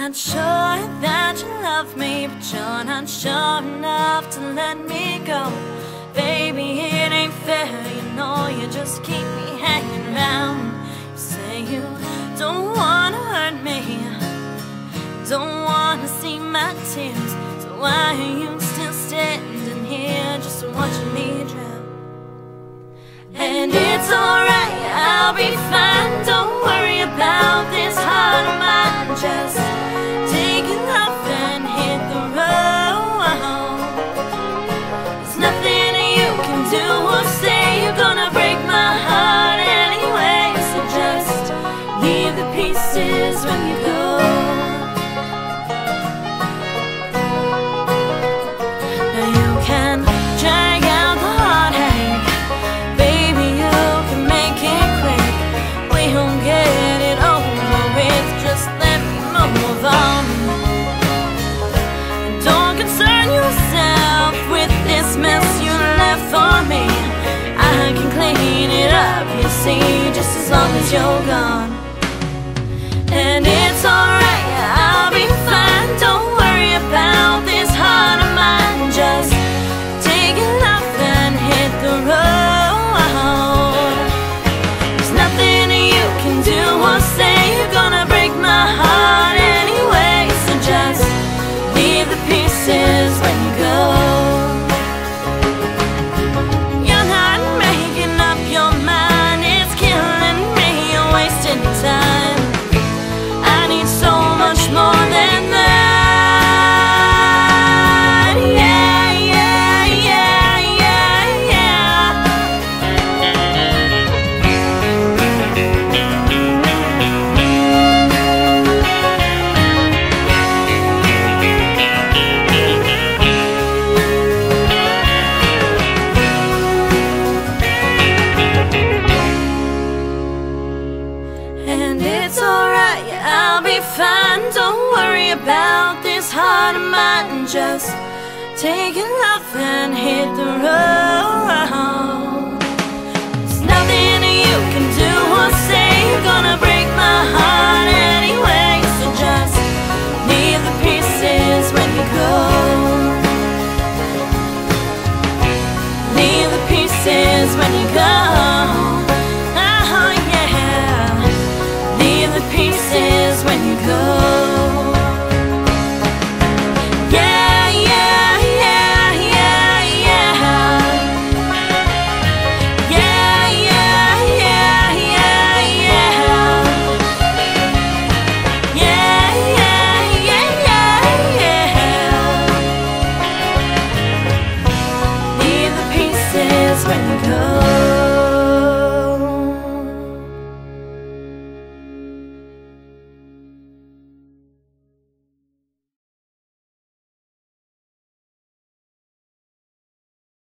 not sure that you love me, but you're not sure enough to let me go. Baby, it ain't fair, you know you just keep me hanging around. You say you don't wanna hurt me, don't wanna see my tears. So why are you still standing here just watching me drown? And it's alright, I'll be fine. Shogun. fine. Don't worry about this heart of mine. Just take a love and hit the road come.